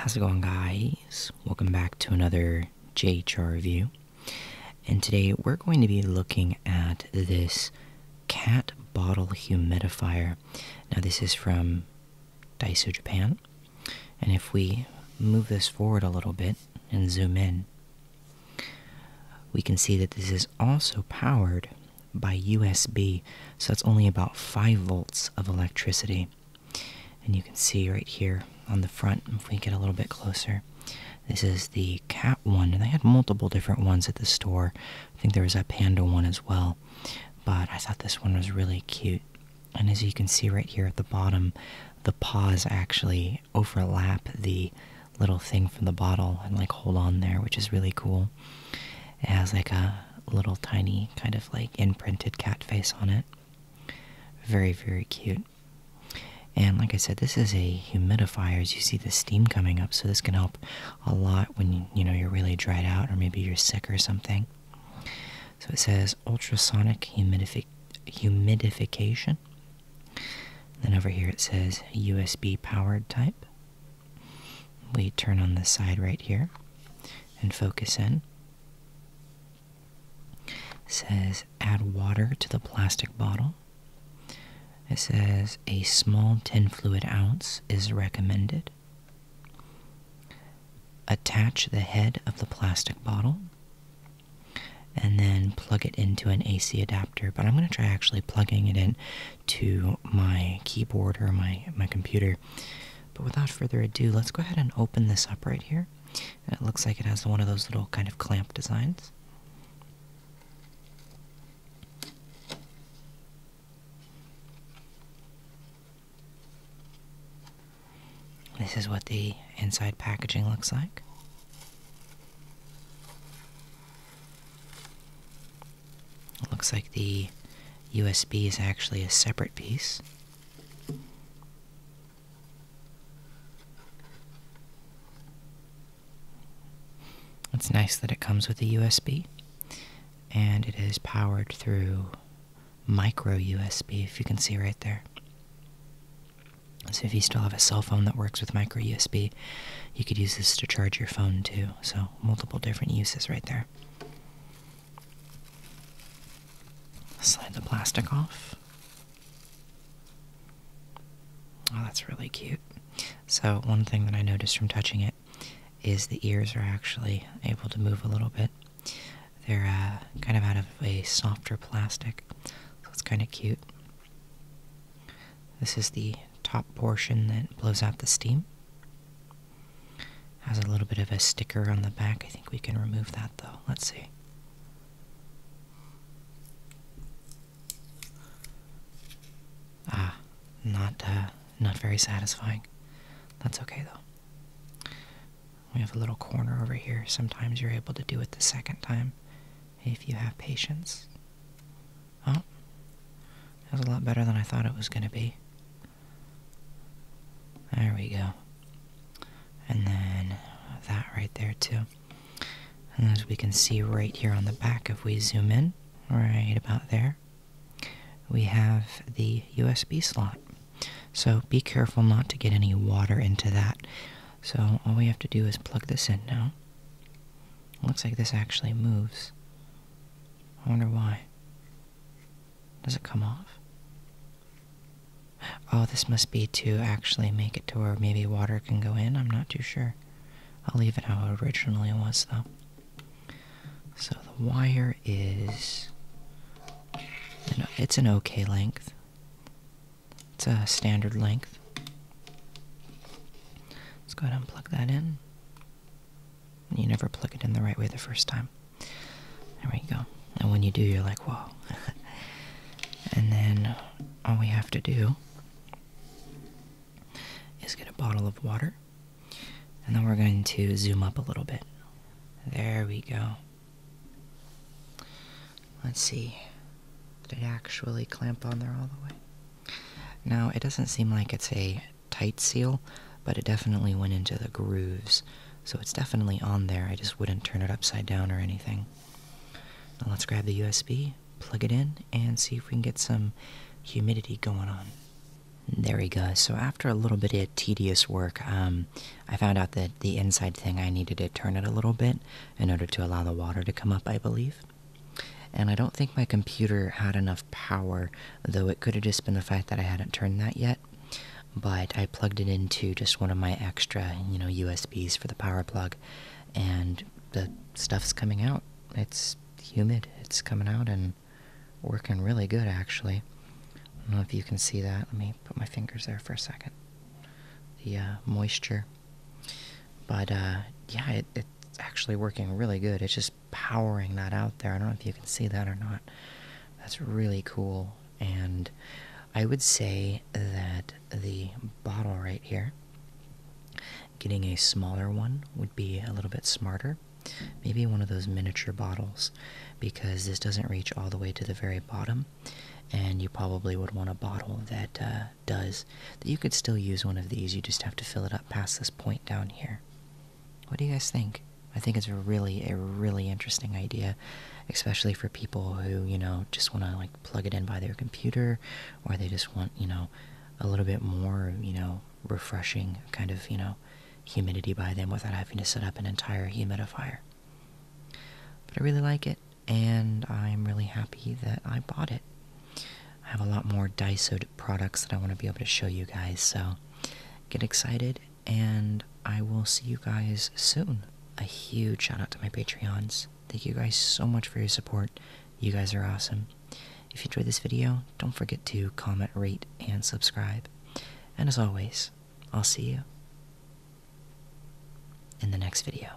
How's it going, guys? Welcome back to another JHR review. And today we're going to be looking at this cat bottle humidifier. Now, this is from Daiso Japan. And if we move this forward a little bit and zoom in, we can see that this is also powered by USB, so it's only about 5 volts of electricity. And you can see right here on the front, if we get a little bit closer, this is the cat one, and they had multiple different ones at the store. I think there was a panda one as well, but I thought this one was really cute. And as you can see right here at the bottom, the paws actually overlap the little thing from the bottle and like hold on there, which is really cool. It has like a little tiny kind of like imprinted cat face on it. Very, very cute. And like I said, this is a humidifier as you see the steam coming up, so this can help a lot when you, you know you're really dried out or maybe you're sick or something. So it says ultrasonic humidific humidification. Then over here it says USB powered type. We turn on the side right here and focus in. It says add water to the plastic bottle. It says a small 10 fluid ounce is recommended. Attach the head of the plastic bottle and then plug it into an AC adapter. But I'm going to try actually plugging it in to my keyboard or my, my computer. But without further ado, let's go ahead and open this up right here. it looks like it has one of those little kind of clamp designs. This is what the inside packaging looks like. It looks like the USB is actually a separate piece. It's nice that it comes with a USB and it is powered through micro USB, if you can see right there. So if you still have a cell phone that works with micro USB, you could use this to charge your phone too. So multiple different uses right there. Slide the plastic off. Oh, that's really cute. So one thing that I noticed from touching it is the ears are actually able to move a little bit. They're uh, kind of out of a softer plastic, so it's kind of cute. This is the top portion that blows out the steam. Has a little bit of a sticker on the back. I think we can remove that though. Let's see. Ah, not uh, not very satisfying. That's okay though. We have a little corner over here. Sometimes you're able to do it the second time if you have patience. Oh, that was a lot better than I thought it was going to be. There we go. And then that right there too. And as we can see right here on the back, if we zoom in, right about there, we have the USB slot. So be careful not to get any water into that. So all we have to do is plug this in now. looks like this actually moves. I wonder why. Does it come off? Oh, this must be to actually make it to where maybe water can go in. I'm not too sure. I'll leave it how it originally was, though. So the wire is... It's an okay length. It's a standard length. Let's go ahead and plug that in. You never plug it in the right way the first time. There we go. And when you do, you're like, whoa. and then all we have to do get a bottle of water. And then we're going to zoom up a little bit. There we go. Let's see. Did it actually clamp on there all the way? Now, it doesn't seem like it's a tight seal, but it definitely went into the grooves. So it's definitely on there. I just wouldn't turn it upside down or anything. Now let's grab the USB, plug it in, and see if we can get some humidity going on. There we go. So after a little bit of tedious work, um, I found out that the inside thing I needed to turn it a little bit in order to allow the water to come up, I believe. And I don't think my computer had enough power, though it could have just been the fact that I hadn't turned that yet. But I plugged it into just one of my extra, you know, USBs for the power plug, and the stuff's coming out. It's humid. It's coming out and working really good, actually. I don't know if you can see that. Let me put my fingers there for a second. The uh, moisture. But uh, yeah, it, it's actually working really good. It's just powering that out there. I don't know if you can see that or not. That's really cool. And I would say that the bottle right here, getting a smaller one would be a little bit smarter. Maybe one of those miniature bottles, because this doesn't reach all the way to the very bottom. And you probably would want a bottle that uh, does. That you could still use one of these, you just have to fill it up past this point down here. What do you guys think? I think it's a really, a really interesting idea, especially for people who, you know, just want to like plug it in by their computer, or they just want, you know, a little bit more, you know, refreshing kind of, you know, humidity by them without having to set up an entire humidifier. But I really like it, and I'm really happy that I bought it. I have a lot more Daiso products that I want to be able to show you guys, so get excited, and I will see you guys soon. A huge shout out to my Patreons. Thank you guys so much for your support. You guys are awesome. If you enjoyed this video, don't forget to comment, rate, and subscribe. And as always, I'll see you in the next video.